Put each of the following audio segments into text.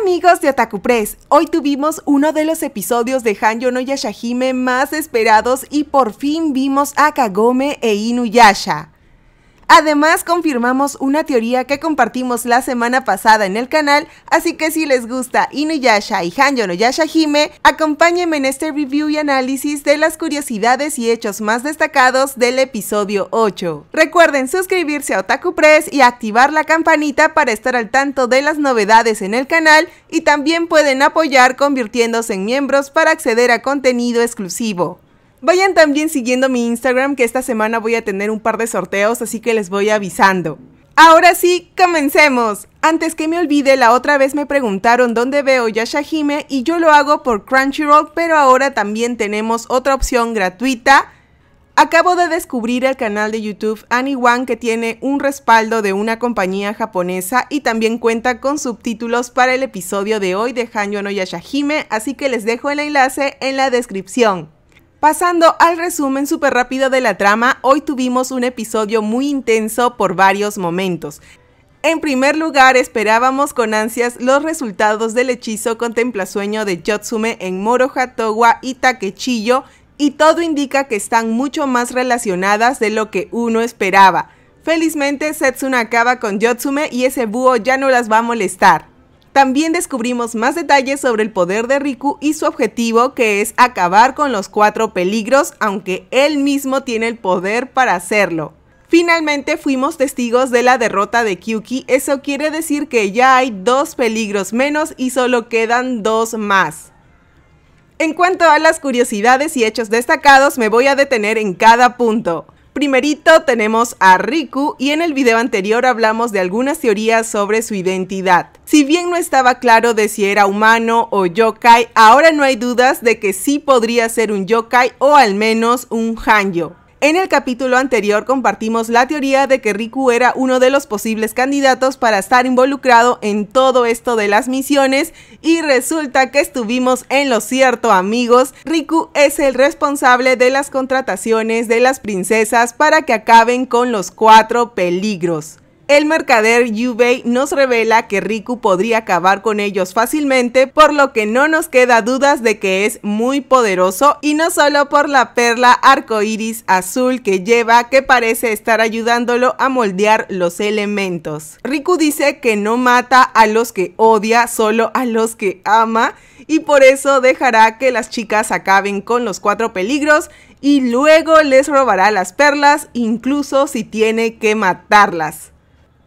amigos de Otaku Press, hoy tuvimos uno de los episodios de Hanyo no Yashahime más esperados y por fin vimos a Kagome e Inuyasha. Además, confirmamos una teoría que compartimos la semana pasada en el canal, así que si les gusta Inuyasha y Hanyo no Yashahime, acompáñenme en este review y análisis de las curiosidades y hechos más destacados del episodio 8. Recuerden suscribirse a Otaku Press y activar la campanita para estar al tanto de las novedades en el canal y también pueden apoyar convirtiéndose en miembros para acceder a contenido exclusivo. Vayan también siguiendo mi Instagram que esta semana voy a tener un par de sorteos, así que les voy avisando. Ahora sí, comencemos. Antes que me olvide, la otra vez me preguntaron dónde veo Yashahime y yo lo hago por Crunchyroll, pero ahora también tenemos otra opción gratuita. Acabo de descubrir el canal de YouTube One que tiene un respaldo de una compañía japonesa y también cuenta con subtítulos para el episodio de hoy de Hanyo no así que les dejo el enlace en la descripción. Pasando al resumen súper rápido de la trama, hoy tuvimos un episodio muy intenso por varios momentos. En primer lugar, esperábamos con ansias los resultados del hechizo contemplasueño de Yotsume en Moroha, Towa y Takechiyo, y todo indica que están mucho más relacionadas de lo que uno esperaba. Felizmente, Setsuna acaba con Yotsume y ese búho ya no las va a molestar. También descubrimos más detalles sobre el poder de Riku y su objetivo que es acabar con los cuatro peligros, aunque él mismo tiene el poder para hacerlo. Finalmente fuimos testigos de la derrota de Kyuki, eso quiere decir que ya hay dos peligros menos y solo quedan dos más. En cuanto a las curiosidades y hechos destacados, me voy a detener en cada punto. Primerito tenemos a Riku y en el video anterior hablamos de algunas teorías sobre su identidad. Si bien no estaba claro de si era humano o yokai, ahora no hay dudas de que sí podría ser un yokai o al menos un hanyo. En el capítulo anterior compartimos la teoría de que Riku era uno de los posibles candidatos para estar involucrado en todo esto de las misiones y resulta que estuvimos en lo cierto amigos, Riku es el responsable de las contrataciones de las princesas para que acaben con los cuatro peligros. El mercader Yubei nos revela que Riku podría acabar con ellos fácilmente, por lo que no nos queda dudas de que es muy poderoso y no solo por la perla arcoíris azul que lleva que parece estar ayudándolo a moldear los elementos. Riku dice que no mata a los que odia, solo a los que ama y por eso dejará que las chicas acaben con los cuatro peligros y luego les robará las perlas incluso si tiene que matarlas.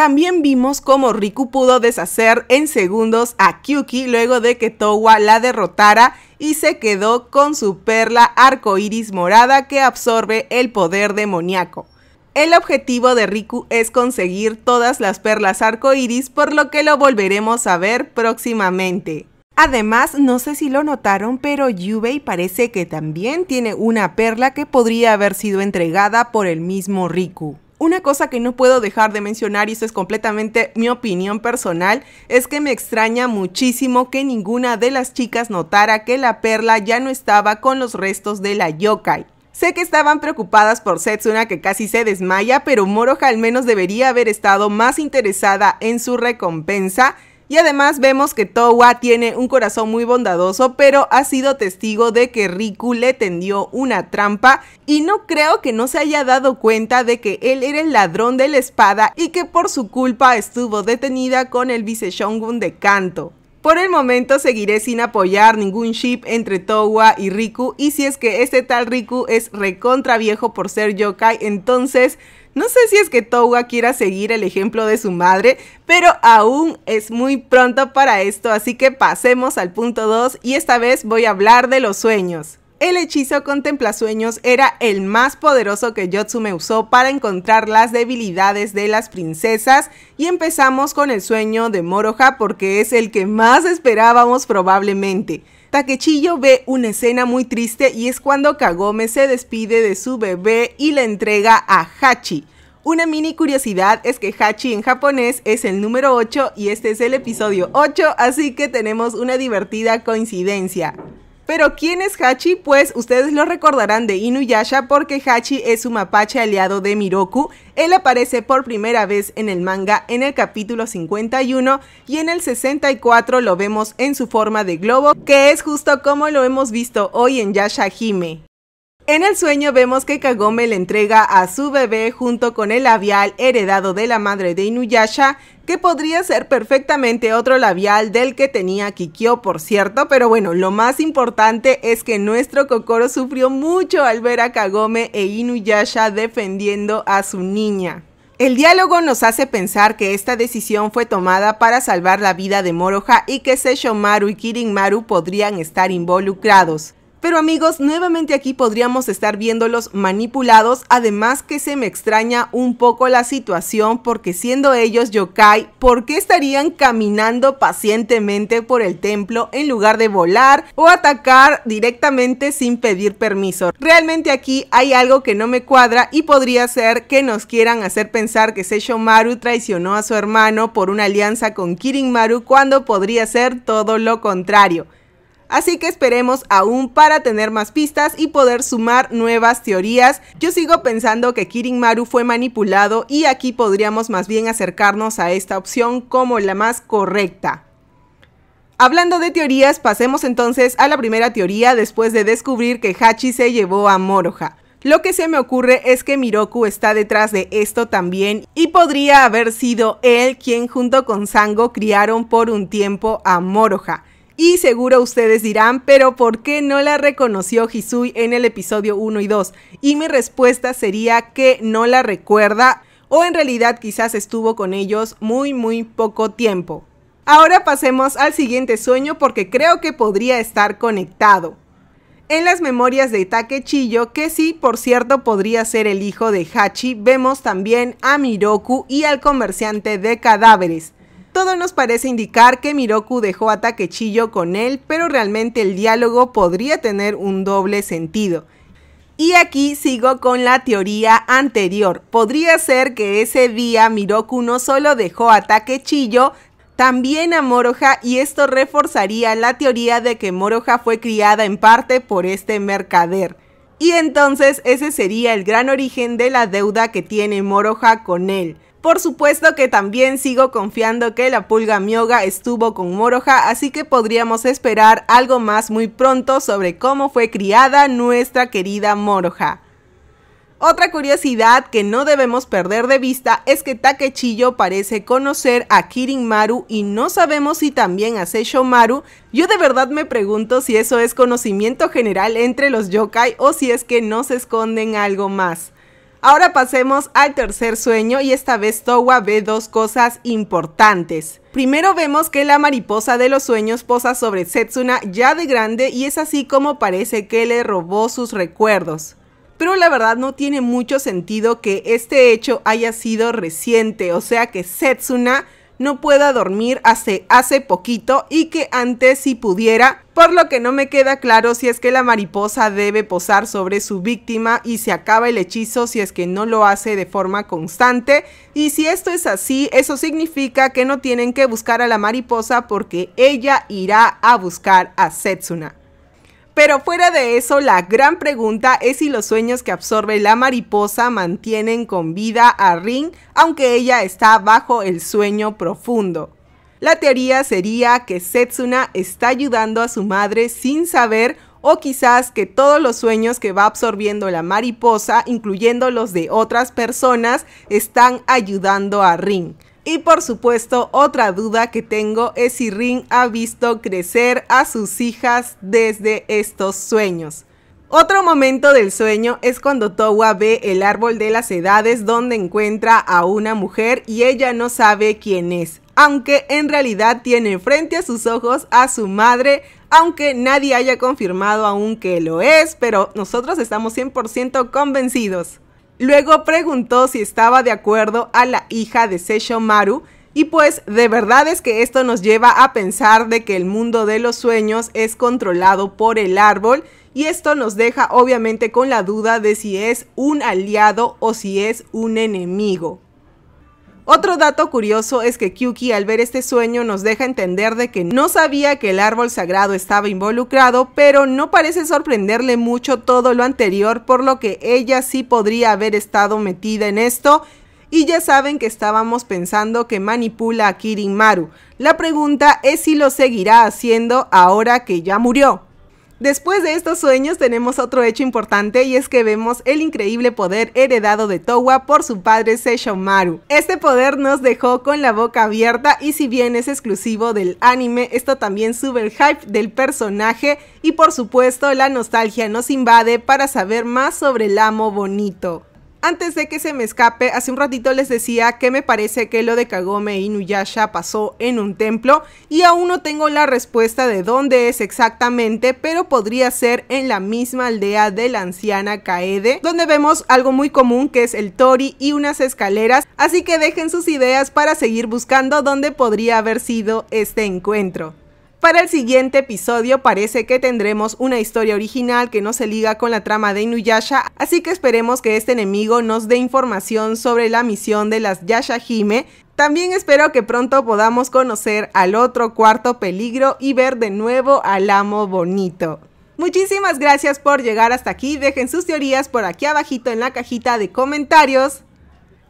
También vimos cómo Riku pudo deshacer en segundos a Kyuki luego de que Towa la derrotara y se quedó con su perla arcoíris morada que absorbe el poder demoníaco. El objetivo de Riku es conseguir todas las perlas arcoíris, por lo que lo volveremos a ver próximamente. Además, no sé si lo notaron, pero Yubei parece que también tiene una perla que podría haber sido entregada por el mismo Riku. Una cosa que no puedo dejar de mencionar, y esto es completamente mi opinión personal, es que me extraña muchísimo que ninguna de las chicas notara que la perla ya no estaba con los restos de la yokai. Sé que estaban preocupadas por Setsuna que casi se desmaya, pero Moroha al menos debería haber estado más interesada en su recompensa y además vemos que Towa tiene un corazón muy bondadoso, pero ha sido testigo de que Riku le tendió una trampa y no creo que no se haya dado cuenta de que él era el ladrón de la espada y que por su culpa estuvo detenida con el vice Shongun de Kanto. Por el momento seguiré sin apoyar ningún ship entre Towa y Riku y si es que este tal Riku es recontra viejo por ser yokai, entonces no sé si es que Towa quiera seguir el ejemplo de su madre, pero aún es muy pronto para esto, así que pasemos al punto 2 y esta vez voy a hablar de los sueños. El hechizo contempla sueños era el más poderoso que Yotsume usó para encontrar las debilidades de las princesas y empezamos con el sueño de Moroha porque es el que más esperábamos probablemente. Takechillo ve una escena muy triste y es cuando Kagome se despide de su bebé y le entrega a Hachi. Una mini curiosidad es que Hachi en japonés es el número 8 y este es el episodio 8, así que tenemos una divertida coincidencia. Pero ¿quién es Hachi? Pues ustedes lo recordarán de Inuyasha porque Hachi es un mapache aliado de Miroku. Él aparece por primera vez en el manga en el capítulo 51 y en el 64 lo vemos en su forma de globo, que es justo como lo hemos visto hoy en Yasha Hime. En el sueño vemos que Kagome le entrega a su bebé junto con el labial heredado de la madre de Inuyasha, que podría ser perfectamente otro labial del que tenía Kikyo, por cierto, pero bueno, lo más importante es que nuestro Kokoro sufrió mucho al ver a Kagome e Inuyasha defendiendo a su niña. El diálogo nos hace pensar que esta decisión fue tomada para salvar la vida de Moroha y que Sesshomaru y Kirinmaru podrían estar involucrados. Pero amigos, nuevamente aquí podríamos estar viéndolos manipulados, además que se me extraña un poco la situación porque siendo ellos yokai, ¿por qué estarían caminando pacientemente por el templo en lugar de volar o atacar directamente sin pedir permiso? Realmente aquí hay algo que no me cuadra y podría ser que nos quieran hacer pensar que Maru traicionó a su hermano por una alianza con Kirinmaru cuando podría ser todo lo contrario. Así que esperemos aún para tener más pistas y poder sumar nuevas teorías. Yo sigo pensando que Kirin Maru fue manipulado y aquí podríamos más bien acercarnos a esta opción como la más correcta. Hablando de teorías, pasemos entonces a la primera teoría después de descubrir que Hachi se llevó a Moroha. Lo que se me ocurre es que Miroku está detrás de esto también y podría haber sido él quien junto con Sango criaron por un tiempo a Moroha. Y seguro ustedes dirán, pero ¿por qué no la reconoció Hisui en el episodio 1 y 2? Y mi respuesta sería que no la recuerda o en realidad quizás estuvo con ellos muy muy poco tiempo. Ahora pasemos al siguiente sueño porque creo que podría estar conectado. En las memorias de Takechillo, que sí, por cierto, podría ser el hijo de Hachi, vemos también a Miroku y al comerciante de cadáveres. Todo nos parece indicar que Miroku dejó a Takechillo con él, pero realmente el diálogo podría tener un doble sentido. Y aquí sigo con la teoría anterior. Podría ser que ese día Miroku no solo dejó a Takechillo, también a Moroha y esto reforzaría la teoría de que Moroha fue criada en parte por este mercader. Y entonces ese sería el gran origen de la deuda que tiene Moroha con él. Por supuesto que también sigo confiando que la pulga Myoga estuvo con Moroja, así que podríamos esperar algo más muy pronto sobre cómo fue criada nuestra querida Moroja. Otra curiosidad que no debemos perder de vista es que Takechillo parece conocer a Kirin Maru y no sabemos si también a Seisho Maru. Yo de verdad me pregunto si eso es conocimiento general entre los yokai o si es que no se esconden algo más. Ahora pasemos al tercer sueño y esta vez Towa ve dos cosas importantes. Primero vemos que la mariposa de los sueños posa sobre Setsuna ya de grande y es así como parece que le robó sus recuerdos. Pero la verdad no tiene mucho sentido que este hecho haya sido reciente, o sea que Setsuna no pueda dormir hace, hace poquito y que antes si pudiera, por lo que no me queda claro si es que la mariposa debe posar sobre su víctima y se acaba el hechizo si es que no lo hace de forma constante. Y si esto es así, eso significa que no tienen que buscar a la mariposa porque ella irá a buscar a Setsuna. Pero fuera de eso, la gran pregunta es si los sueños que absorbe la mariposa mantienen con vida a Rin, aunque ella está bajo el sueño profundo. La teoría sería que Setsuna está ayudando a su madre sin saber o quizás que todos los sueños que va absorbiendo la mariposa, incluyendo los de otras personas, están ayudando a Rin. Y por supuesto, otra duda que tengo es si Rin ha visto crecer a sus hijas desde estos sueños. Otro momento del sueño es cuando Towa ve el árbol de las edades donde encuentra a una mujer y ella no sabe quién es, aunque en realidad tiene frente a sus ojos a su madre, aunque nadie haya confirmado aún que lo es, pero nosotros estamos 100% convencidos. Luego preguntó si estaba de acuerdo a la hija de Seisho Maru y pues de verdad es que esto nos lleva a pensar de que el mundo de los sueños es controlado por el árbol y esto nos deja obviamente con la duda de si es un aliado o si es un enemigo. Otro dato curioso es que Kyuki al ver este sueño nos deja entender de que no sabía que el árbol sagrado estaba involucrado, pero no parece sorprenderle mucho todo lo anterior, por lo que ella sí podría haber estado metida en esto. Y ya saben que estábamos pensando que manipula a Kirin Maru. La pregunta es si lo seguirá haciendo ahora que ya murió. Después de estos sueños tenemos otro hecho importante y es que vemos el increíble poder heredado de Towa por su padre Maru. Este poder nos dejó con la boca abierta y si bien es exclusivo del anime, esto también sube el hype del personaje y por supuesto la nostalgia nos invade para saber más sobre el amo bonito. Antes de que se me escape, hace un ratito les decía que me parece que lo de Kagome Inuyasha pasó en un templo y aún no tengo la respuesta de dónde es exactamente, pero podría ser en la misma aldea de la anciana Kaede, donde vemos algo muy común que es el tori y unas escaleras, así que dejen sus ideas para seguir buscando dónde podría haber sido este encuentro. Para el siguiente episodio parece que tendremos una historia original que no se liga con la trama de Inuyasha, así que esperemos que este enemigo nos dé información sobre la misión de las Yashahime. También espero que pronto podamos conocer al otro cuarto peligro y ver de nuevo al amo bonito. Muchísimas gracias por llegar hasta aquí, dejen sus teorías por aquí abajito en la cajita de comentarios.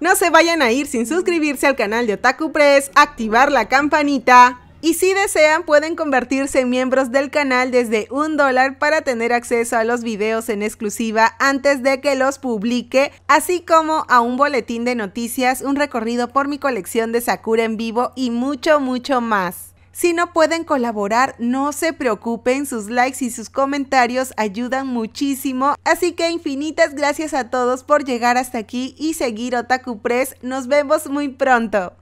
No se vayan a ir sin suscribirse al canal de Otaku Press, activar la campanita y si desean pueden convertirse en miembros del canal desde un dólar para tener acceso a los videos en exclusiva antes de que los publique, así como a un boletín de noticias, un recorrido por mi colección de Sakura en vivo y mucho mucho más. Si no pueden colaborar, no se preocupen, sus likes y sus comentarios ayudan muchísimo. Así que infinitas gracias a todos por llegar hasta aquí y seguir Otaku Press. Nos vemos muy pronto.